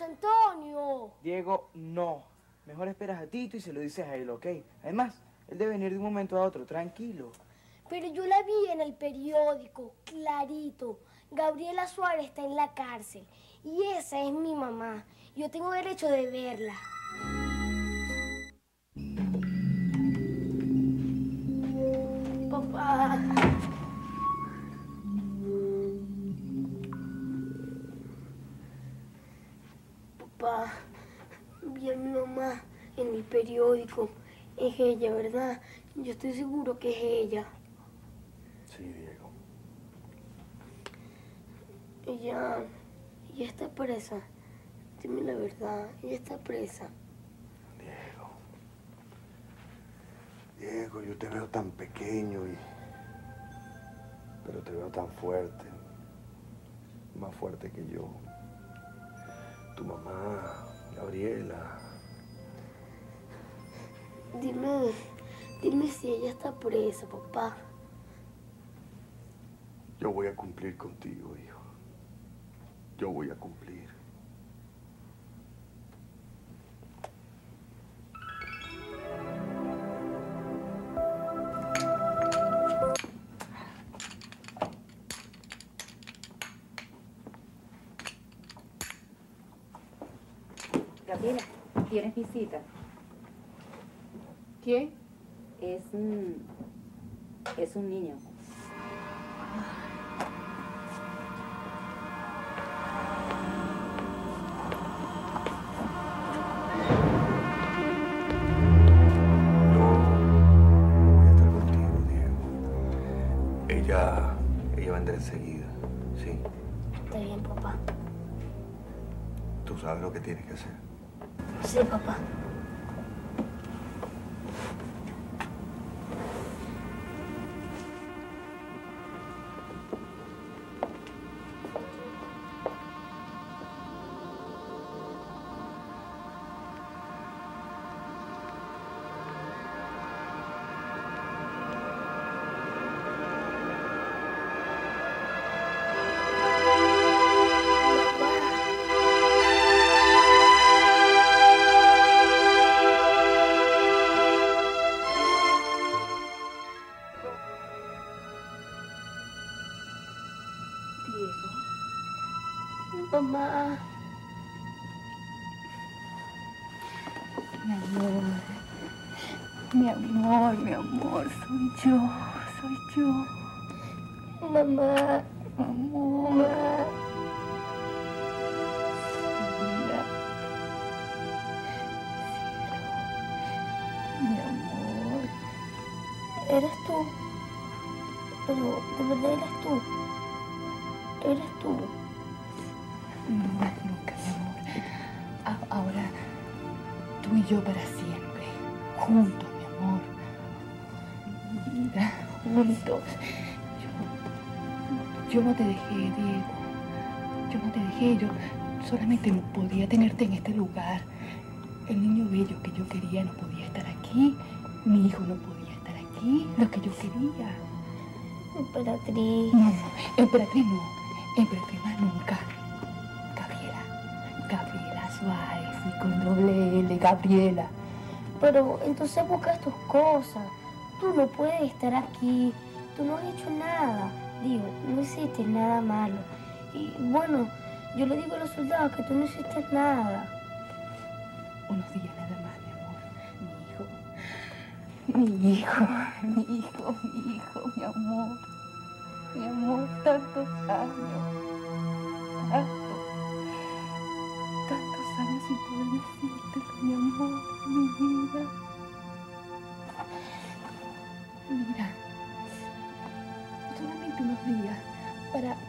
Antonio. Diego, no. Mejor esperas a Tito y se lo dices a él, ¿ok? Además, él debe venir de un momento a otro, tranquilo. Pero yo la vi en el periódico, clarito. Gabriela Suárez está en la cárcel. Y esa es mi mamá. Yo tengo derecho de verla. Es ella, ¿verdad? Yo estoy seguro que es ella. Sí, Diego. Ella, ella está presa. Dime la verdad, ella está presa. Diego. Diego, yo te veo tan pequeño y... Pero te veo tan fuerte. Más fuerte que yo. Tu mamá, Gabriela. Dime, dime si ella está presa, papá. Yo voy a cumplir contigo, hijo. Yo voy a cumplir. Gabriela, tienes visita. ¿Quién? Es un... es un niño. Voy a estar contigo, Diego. Ella... ella vendrá enseguida, ¿sí? Está bien, papá. Tú sabes lo que tienes que hacer. Sí, papá. Yo. Soy yo. Mamá. Amor. Mamá. Cielo. Mi amor. ¿Eres tú? Pero, ¿de verdad eres tú? ¿Eres tú? No más nunca, mi amor. Ahora, tú y yo para siempre. Juntos, Yo, yo no te dejé, Diego. Yo no te dejé. Yo solamente no podía tenerte en este lugar. El niño bello que yo quería no podía estar aquí. Mi hijo no podía estar aquí. Lo que yo quería. Emperatriz. No, no, emperatriz no. Emperatriz más nunca. Gabriela. Gabriela Suárez y con doble L, Gabriela. Pero entonces buscas tus cosas. Tú no puedes estar aquí. Tú no has hecho nada. Digo, no hiciste nada malo. Y bueno, yo le digo a los soldados que tú no hiciste nada. Unos días nada más, mi amor. Mi hijo. Mi hijo, mi hijo, mi hijo, mi amor. Mi amor, tantos años. Tantos. Tantos años sin poder decírtelo, mi amor, mi vida.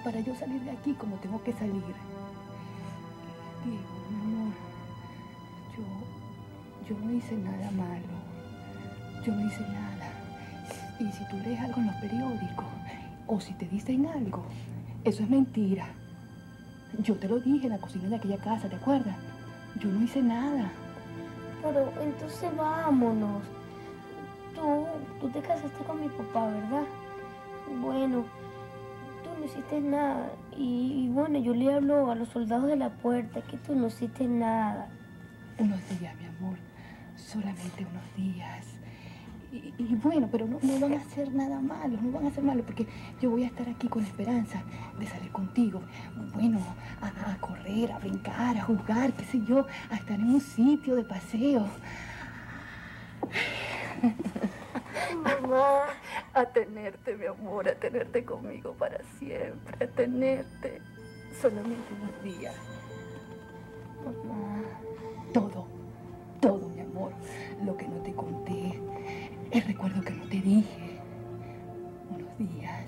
Para, yo salir de aquí como tengo que salir. Diego, mi amor, yo, yo no hice nada malo. Yo no hice nada. Y si tú lees algo en los periódicos, o si te dicen algo, eso es mentira. Yo te lo dije en la cocina de aquella casa, ¿te acuerdas? Yo no hice nada. Pero entonces vámonos. Tú, tú te casaste con mi papá, ¿verdad? Bueno, no hiciste nada Y, y bueno, yo le hablo a los soldados de la puerta que tú no hiciste nada. Unos días, mi amor. Solamente unos días. Y, y bueno, pero no, no van a hacer nada malo, no van a hacer malo, porque yo voy a estar aquí con esperanza de salir contigo. Bueno, a, a correr, a brincar, a jugar, qué sé yo, a estar en un sitio de paseo. Mamá. A tenerte, mi amor, a tenerte conmigo para siempre, a tenerte solamente unos días. Mamá. Todo, todo, mi amor. Lo que no te conté, el recuerdo que no te dije. Unos días,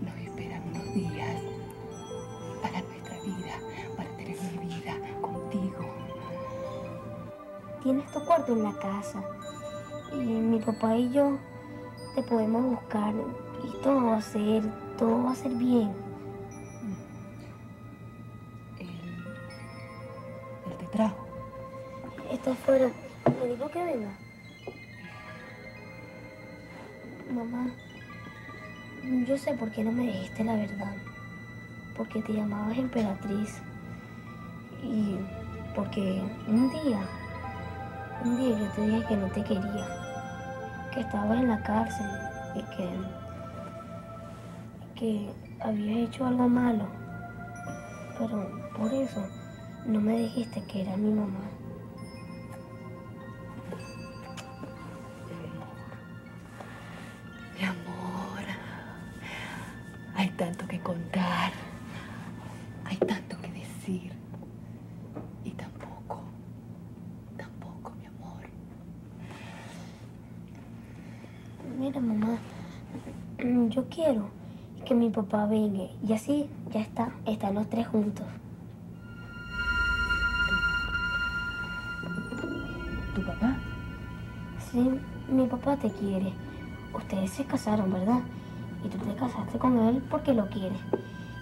nos esperan unos días para nuestra vida, para tener mi vida contigo. Tienes tu cuarto en la casa. Y mi papá y yo te podemos buscar. Y todo va a ser, todo va a ser bien. Él, él te trajo. Está afuera. Me dijo que venga. Mamá, yo sé por qué no me dijiste la verdad. Porque te llamabas emperatriz. Y porque un día, un día yo te dije que no te quería. Que estabas en la cárcel y que, que habías hecho algo malo. Pero por eso no me dijiste que era mi mamá. Mi amor, hay tanto que contar, hay tanto que decir. Y tampoco, tampoco, mi amor. Mira, mamá, mm, yo quiero que mi papá venga y así ya está, están los tres juntos. ¿Tu papá? Sí, mi papá te quiere. Ustedes se casaron, ¿verdad? Y tú te casaste con él porque lo quieres.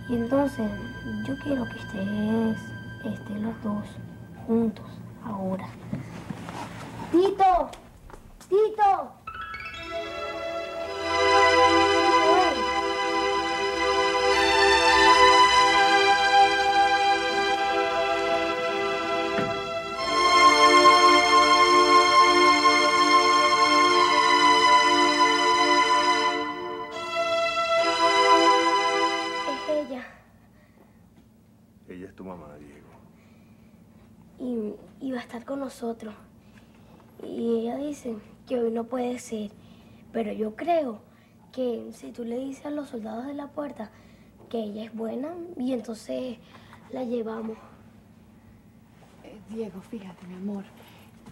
Y entonces yo quiero que estés, estén los dos juntos ahora. ¡Tito! ¡Tito! Estar con nosotros. Y ella dice que hoy no puede ser, pero yo creo que si tú le dices a los soldados de la puerta que ella es buena y entonces la llevamos. Eh, Diego, fíjate, mi amor,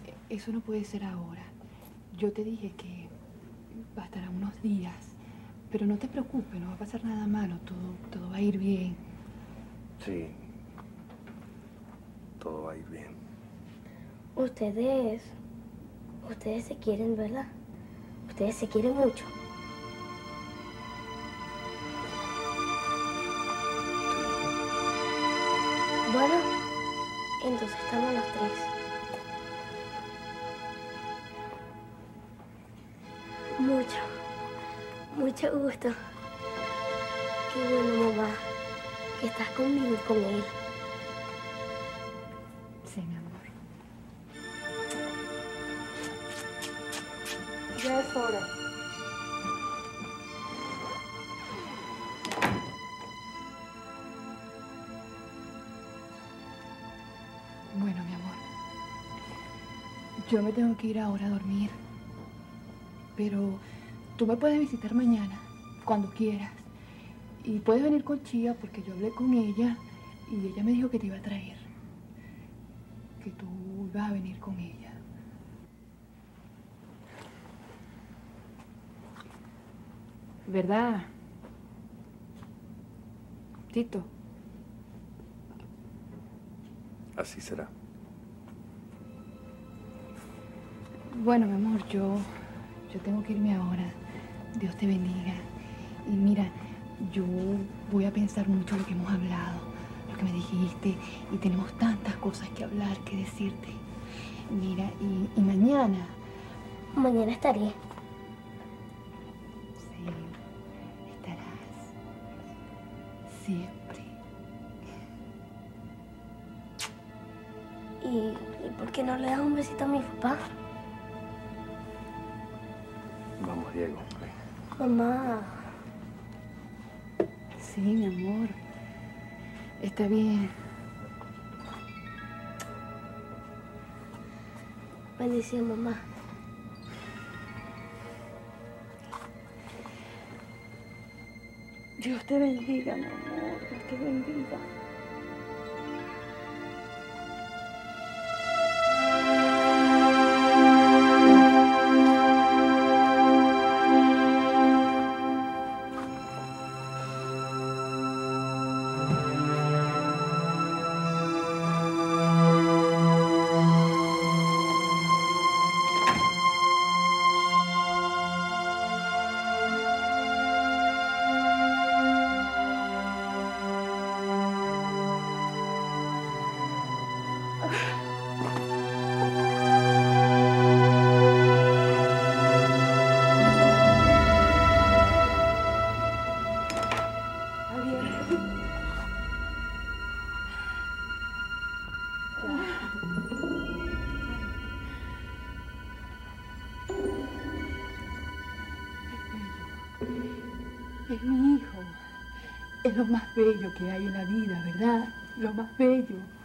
eh, eso no puede ser ahora. Yo te dije que bastará unos días, pero no te preocupes, no va a pasar nada malo, todo, todo va a ir bien. Sí. Todo va a ir bien. Ustedes, ustedes se quieren, ¿verdad? Ustedes se quieren mucho. Bueno, entonces estamos los tres. Mucho, mucho gusto. Qué bueno, mamá, que estás conmigo y con él. Sí, mi Ya es hora. Bueno, mi amor. Yo me tengo que ir ahora a dormir. Pero tú me puedes visitar mañana, cuando quieras. Y puedes venir con Chía porque yo hablé con ella y ella me dijo que te iba a traer. Que tú ibas a venir con ella. ¿Verdad? Tito. Así será. Bueno, mi amor, yo, yo tengo que irme ahora. Dios te bendiga. Y mira, yo voy a pensar mucho lo que hemos hablado, lo que me dijiste, y tenemos tantas cosas que hablar, que decirte. Mira, y, y mañana, Mañana estaré. Besito a mi papá? Vamos, Diego. Mamá. Sí, mi amor. Está bien. Bendición, mamá. Dios te bendiga, mi amor. Dios te bendiga. Es mi hijo. Es lo más bello que hay en la vida, ¿verdad? Lo más bello.